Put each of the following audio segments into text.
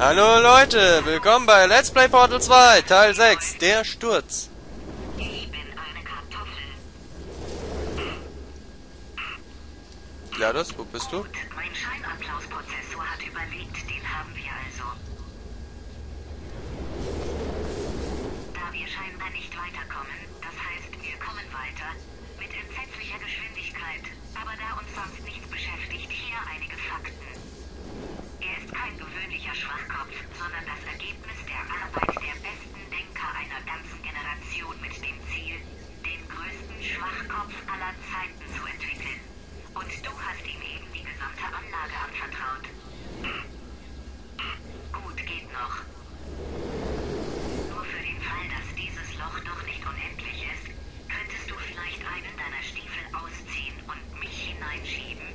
Hallo Leute, willkommen bei Let's Play Portal 2, Teil 6, der Sturz. Ich bin eine Kartoffel. Ja, das, wo bist du? Gut, mein Scheinapplausprozessor hat überlebt, den haben wir also. Da wir scheinbar nicht weiterkommen, das heißt, wir kommen weiter, mit entsetzlicher Geschwindigkeit, aber da uns sonst nichts beschäftigt, hier einige Fakten. Er ist kein gewöhnlicher Schwachkopf, sondern das Ergebnis der Arbeit der besten Denker einer ganzen Generation mit dem Ziel, den größten Schwachkopf aller Zeiten zu entwickeln. Und du hast ihm eben die gesamte Anlage anvertraut. Gut, geht noch. Nur für den Fall, dass dieses Loch doch nicht unendlich ist, könntest du vielleicht einen deiner Stiefel ausziehen und mich hineinschieben.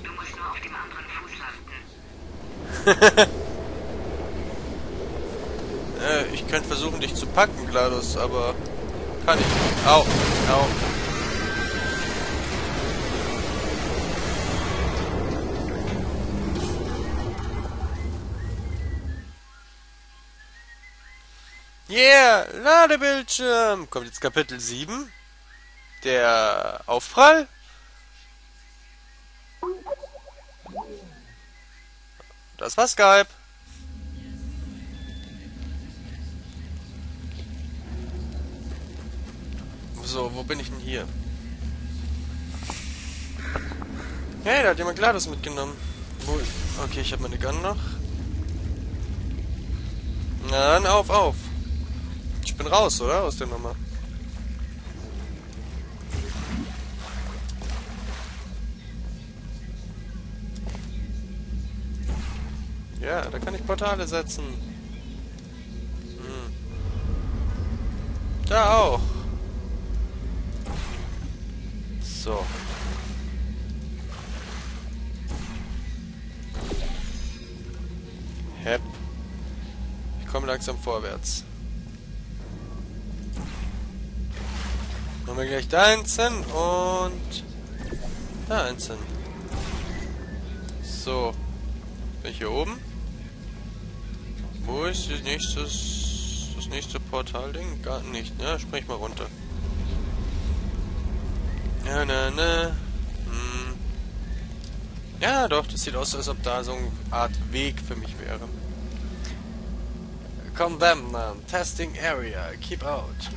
Du musst nur auf dem anderen Fuß landen. Äh, ich könnte versuchen, dich zu packen, GLaDOS, aber kann ich nicht. Au, au. Yeah, Ladebildschirm. Kommt jetzt Kapitel 7. Der Aufprall. Das war Skype. So, wo bin ich denn hier? Hey, da hat jemand GLaDOS mitgenommen. Okay, ich habe meine Gun noch. Na dann auf, auf. Ich bin raus, oder? Aus der Nummer. Ja, da kann ich Portale setzen. Hm. Da auch. So. Hep. Ich komme langsam vorwärts. Machen wir gleich da eins hin und da eins hin. So. Bin ich hier oben? Wo ist das nächste, das nächste Portalding? Gar nicht, ne? Sprich mal runter. Ja, ne, ne. Hm. Ja, doch, das sieht aus, als ob da so eine Art Weg für mich wäre. Condemned. Testing Area. Keep out.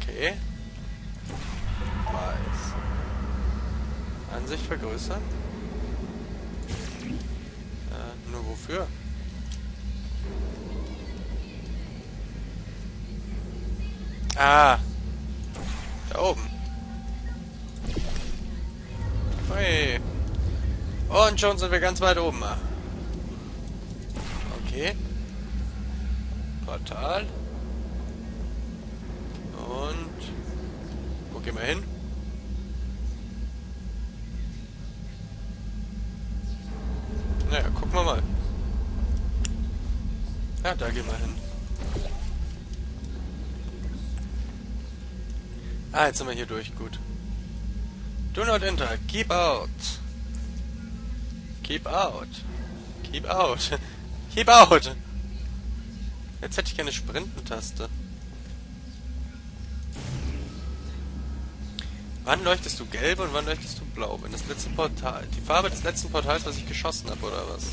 Okay. Weiß. Ansicht vergrößern. Äh, nur wofür? Ah. Da oben. Hui. Und schon sind wir ganz weit oben. Okay. Portal. Und... Wo gehen wir hin? Naja, gucken wir mal. Ja, da gehen wir hin. Ah, jetzt sind wir hier durch. Gut. Do not enter. Keep out. Keep out. Keep out. Keep out. Jetzt hätte ich gerne Sprintentaste. Wann leuchtest du gelb und wann leuchtest du blau? Wenn das letzte Portal... Die Farbe des letzten Portals, was ich geschossen habe, oder was?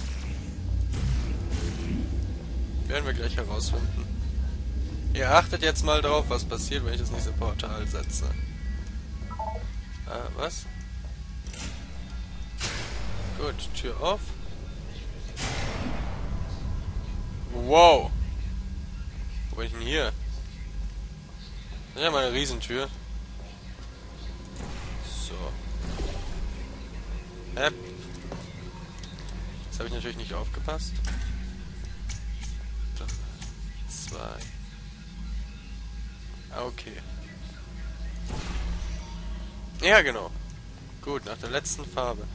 Werden wir gleich herausfinden. Ihr achtet jetzt mal drauf, was passiert, wenn ich das nächste Portal setze. Ah, was? Gut, Tür auf. Wow. Wo bin ich denn hier? Das ist ja mal eine Riesentür. So. App. Jetzt habe ich natürlich nicht aufgepasst. Zwei. Okay. Ja, genau. Gut, nach der letzten Farbe.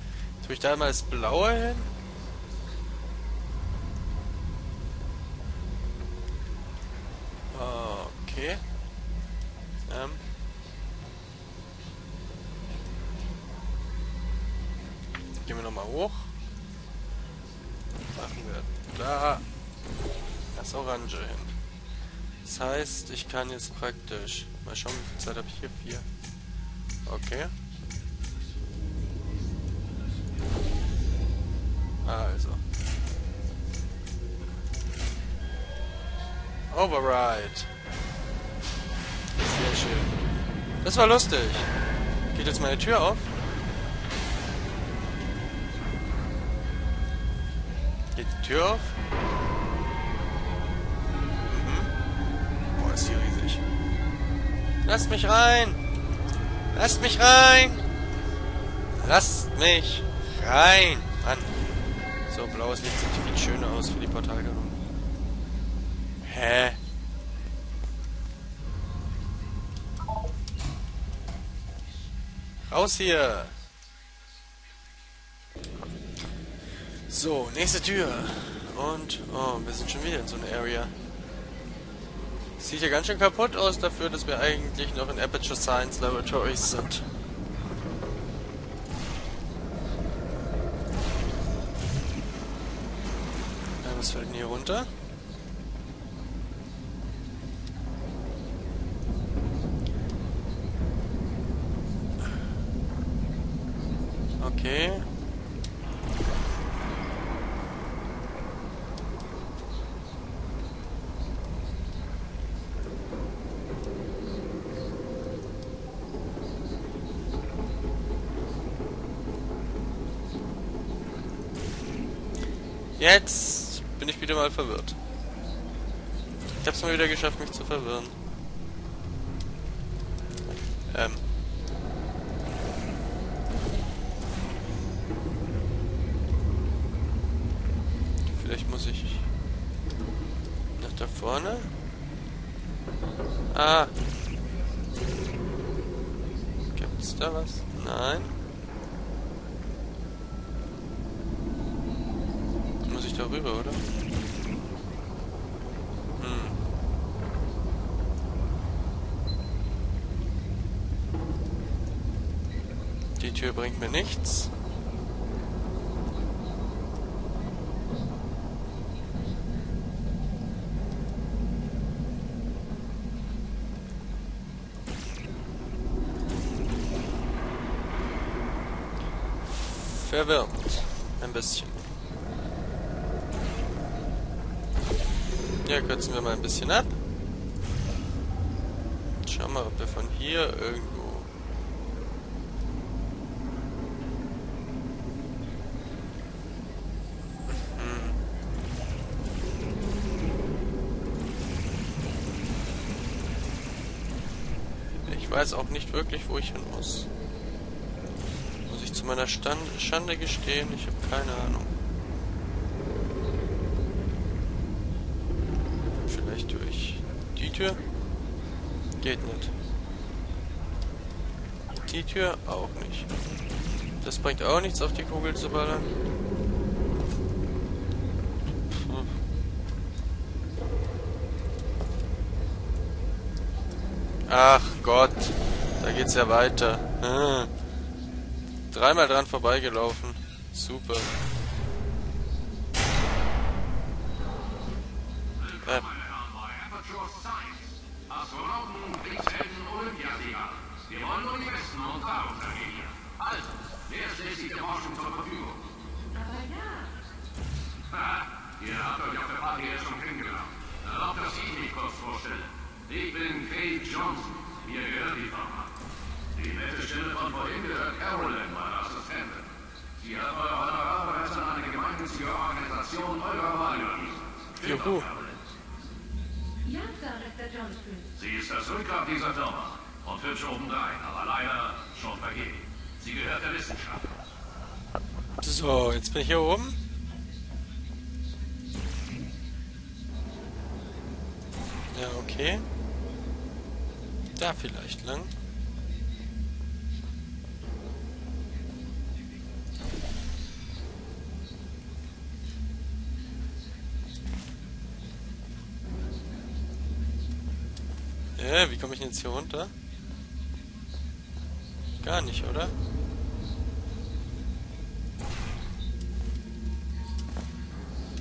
Tue ich da mal das Blaue hin? Okay. Ähm. Gehen wir nochmal hoch. Machen wir da das Orange hin. Das heißt, ich kann jetzt praktisch... Mal schauen, wie viel Zeit habe ich hier? Vier. Okay. Also. Override. Sehr schön. Das war lustig. Geht jetzt meine Tür auf? Geht die Tür auf? Lasst mich rein! Lasst mich rein! Lasst mich rein! Mann. So, blaues Licht sieht viel schöner aus für die Portalgarung. Hä? Raus hier! So, nächste Tür. Und, oh, wir sind schon wieder in so einer Area. Sieht ja ganz schön kaputt aus dafür, dass wir eigentlich noch in Aperture Science Laboratories sind. Ja, was fällt denn hier runter? Okay. Jetzt bin ich wieder mal verwirrt. Ich hab's mal wieder geschafft, mich zu verwirren. Ähm. Vielleicht muss ich nach da vorne. Ah. Gibt's da was? Nein. Muss ich da rüber, oder? Hm. Die Tür bringt mir nichts. Verwirrend. Ein bisschen. Ja, kürzen wir mal ein bisschen ab. Schauen wir, ob wir von hier irgendwo... Hm. Ich weiß auch nicht wirklich, wo ich hin muss. Muss ich zu meiner Stand Schande gestehen, ich habe keine Ahnung. Vielleicht durch die Tür? Geht nicht. Die Tür auch nicht. Das bringt auch nichts, auf die Kugel zu ballern. Hm. Ach Gott, da geht's ja weiter. Hm. Dreimal dran vorbeigelaufen. Super. Ich bin Kate Johnson. Mir gehört die Firma. Die nette Stelle von vorhin gehört Carolyn, meine Assistentin. Sie hat euer Honorar bereits an eine gemeinnützige Organisation eurer Wahl überwiesen. Juhu. doch, Carolyn? Ja, Sir Dr. Johnson. Sie ist das Rückgrat dieser Firma und hübsch obendrein, aber leider schon vergeben. Sie gehört der Wissenschaft. so, jetzt bin ich hier oben. Ja, okay. Da vielleicht lang. Äh, wie komme ich denn jetzt hier runter? Gar nicht, oder?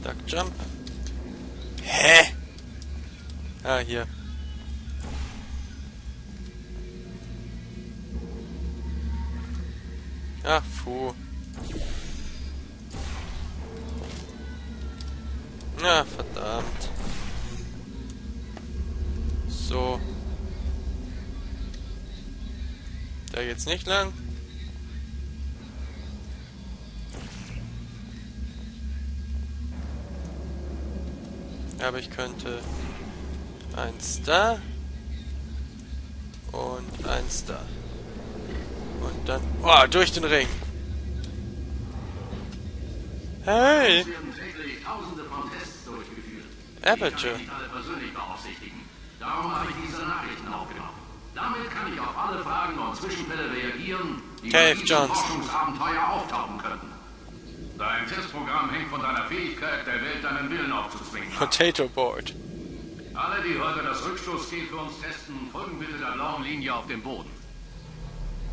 Duck Jump. Hä? Ah, hier. Ach, fu. Na, verdammt. So. Da geht's nicht lang. Aber ich könnte eins da und eins da. Dann... Oh, durch den Ring. Hey! Aperture. Darum habe ich diese Nachrichten aufgenommen. Damit kann ich auf alle Fragen und Zwischenfälle reagieren, die Cave. Forschungsabenteuer auftauchen könnten. Dein Testprogramm hängt von deiner Fähigkeit, der Welt deinen Willen aufzuzwingen. Potato Board. Alle, die heute das Rückstoßgehen für uns testen, folgen bitte der blauen Linie auf dem Boden.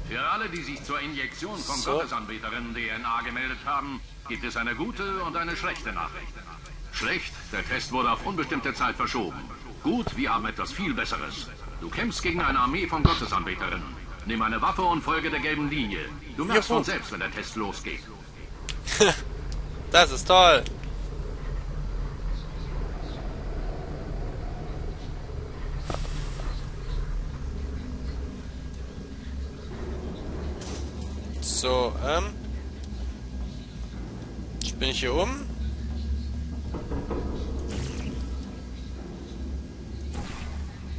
Für alle, die sich zur Injektion von So. Gottesanbeterinnen DNA gemeldet haben, gibt es eine gute und eine schlechte Nachricht. Schlecht, der Test wurde auf unbestimmte Zeit verschoben. Gut, wir haben etwas viel Besseres. Du kämpfst gegen eine Armee von Gottesanbeterinnen. Nimm eine Waffe und folge der gelben Linie. Du merkst von selbst, wenn der Test losgeht. Das ist toll. So, ähm. Bin ich hier um.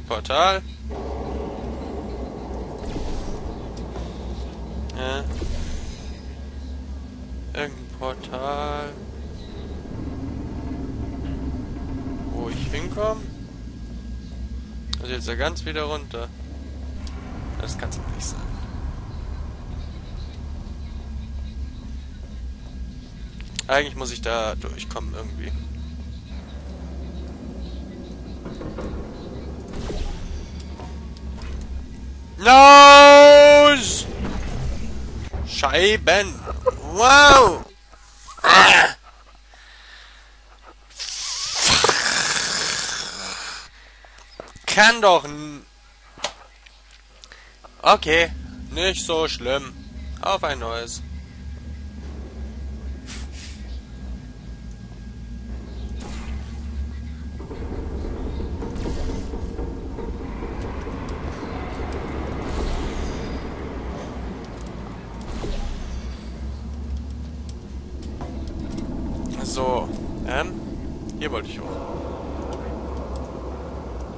Portal. Ja. Irgendein Portal. Wo ich hinkomme. Also jetzt ja ganz wieder runter. Das kann es nicht sein. Eigentlich muss ich da durchkommen irgendwie. Nose! Scheiben! Wow! Kann doch... Okay, nicht so schlimm. Auf ein neues. So, ähm, hier wollte ich hoch.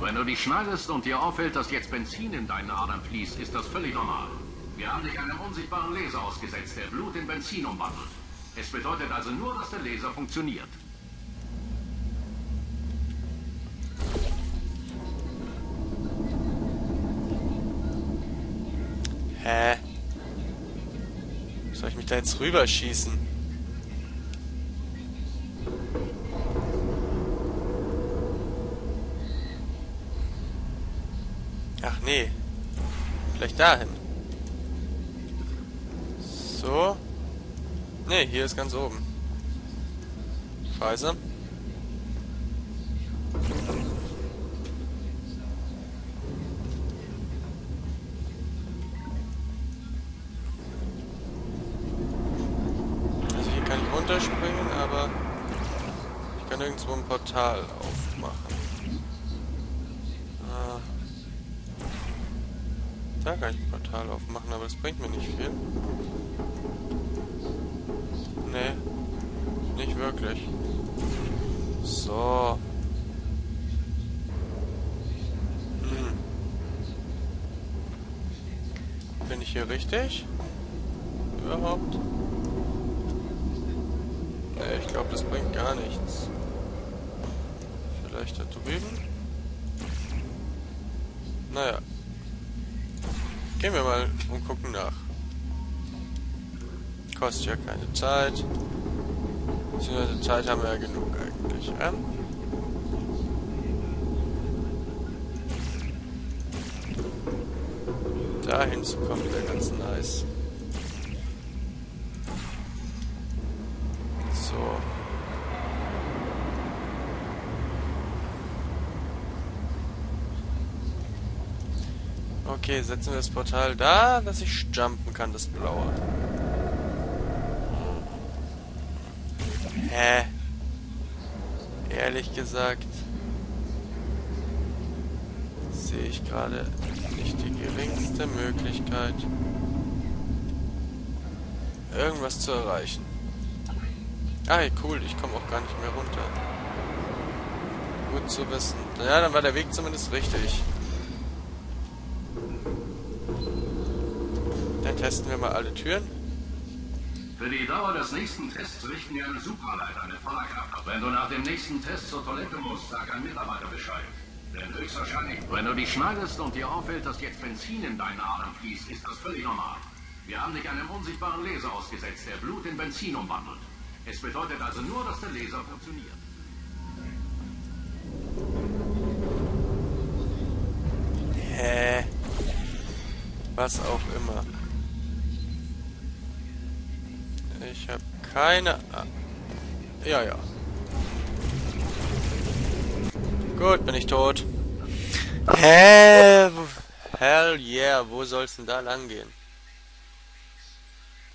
Wenn du dich schneidest und dir auffällt, dass jetzt Benzin in deinen Adern fließt, ist das völlig normal. Wir haben dich einem unsichtbaren Laser ausgesetzt, der Blut in Benzin umwandelt. Es bedeutet also nur, dass der Laser funktioniert. Hä? Soll ich mich da jetzt rüberschießen? Nee. Vielleicht dahin. So. Nee, hier ist ganz oben. Scheiße. Also hier kann ich runterspringen, aber ich kann nirgendwo ein Portal aufmachen. Ah. Da kann ich ein Portal aufmachen, aber das bringt mir nicht viel. Nee, nicht wirklich. So. Hm. Bin ich hier richtig? Überhaupt? Nee, ich glaube, das bringt gar nichts. Vielleicht da drüben? Naja. Gehen wir mal und gucken nach. Kostet ja keine Zeit. Beziehungsweise Zeit haben wir ja genug eigentlich. Ähm? Dahin zu kommen wäre ganz nice. So. Okay, setzen wir das Portal da, dass ich jumpen kann, das blaue. Hä? Ehrlich gesagt sehe ich gerade nicht die geringste Möglichkeit, irgendwas zu erreichen. Ah, cool, ich komme auch gar nicht mehr runter. Gut zu wissen. Ja, dann war der Weg zumindest richtig. Testen wir mal alle Türen. Für die Dauer des nächsten Tests richten wir eine Supraleiter mit voller Kraft ab. Wenn du nach dem nächsten Test zur Toilette musst, sag ein Mitarbeiter Bescheid. Denn höchstwahrscheinlich, wenn du dich schneidest und dir auffällt, dass jetzt Benzin in deinen Adern fließt, ist das völlig normal. Wir haben dich einem unsichtbaren Laser ausgesetzt, der Blut in Benzin umwandelt. Es bedeutet also nur, dass der Laser funktioniert. Hä? Was auch immer. Ich habe keine... A ja, ja. Gut, bin ich tot. Hä? Hell yeah, wo soll's denn da lang gehen?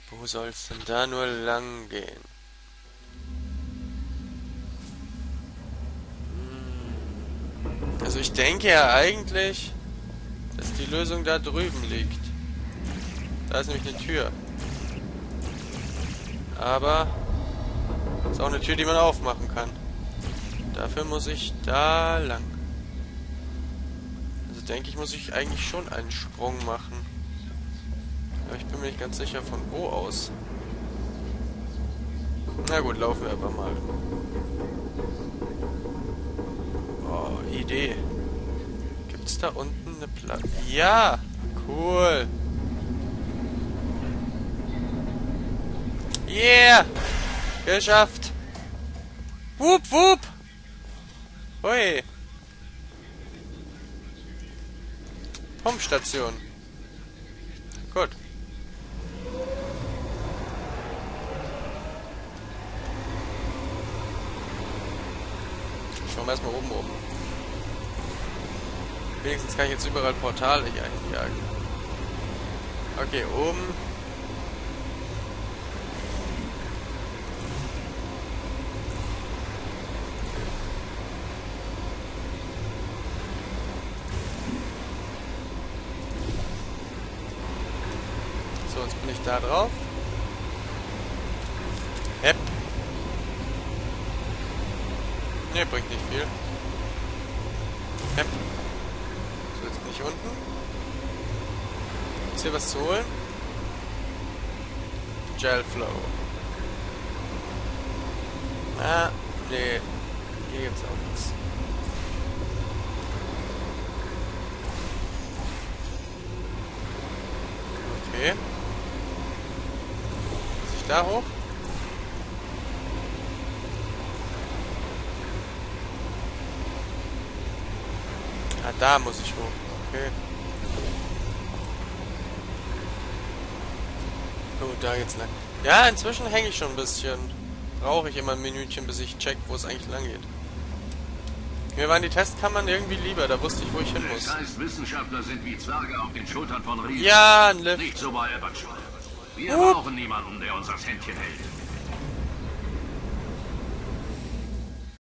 Wo soll's denn da nur lang gehen? Hm. Also ich denke ja eigentlich, dass die Lösung da drüben liegt. Da ist nämlich eine Tür. Aber ist auch eine Tür, die man aufmachen kann. Dafür muss ich da lang. Also denke ich, muss ich eigentlich schon einen Sprung machen. Aber ich bin mir nicht ganz sicher von wo aus. Na gut, laufen wir aber mal. Oh, Idee. Gibt es da unten eine Platte? Ja! Cool! Yeah! Geschafft! Wup, wup! Hui! Pumpstation. Gut. Schauen wir erstmal oben oben. Wenigstens kann ich jetzt überall Portale hier einjagen. Okay, oben. So, jetzt bin ich da drauf. Hepp. Ne, bringt nicht viel. Hepp. So, jetzt bin ich unten. Ist hier was zu holen? Gel Flow. Ah, nee. Hier gibt's auch nichts. Okay. Da hoch? Ah, da muss ich hoch. Okay. Gut, da geht's lang. Ja, inzwischen hänge ich schon ein bisschen. Brauche ich immer ein Minütchen, bis ich check, wo es eigentlich lang geht. Mir waren die Testkammern irgendwie lieber, da wusste ich, wo ich hin muss. Es heißt, Wissenschaftler sind wie Zwerge auf den Schultern von Riesen. Ja, ein Lift. Nicht so bei Aperture. Wir Hup. brauchen niemanden, der uns das Händchen hält.